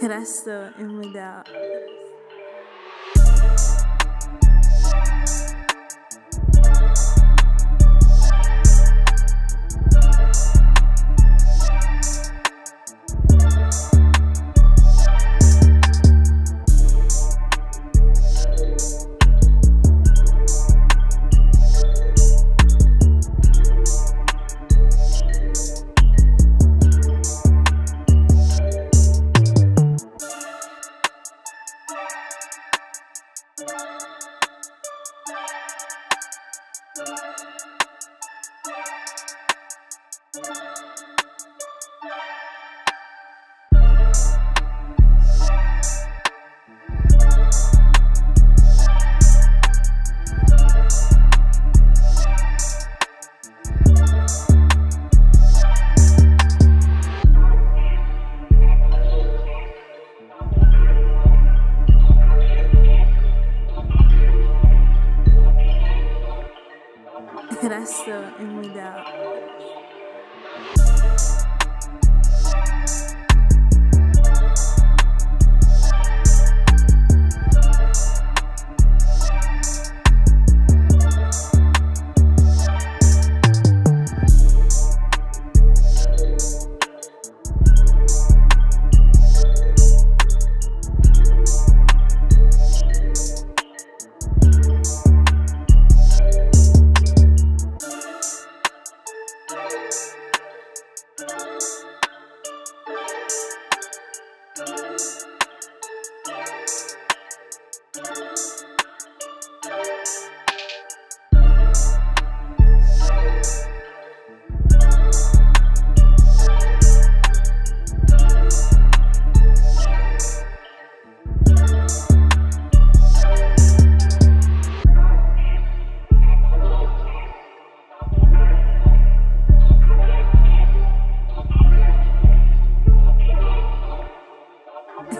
Resto é o ideal. That's so in without.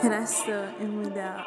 resta in without.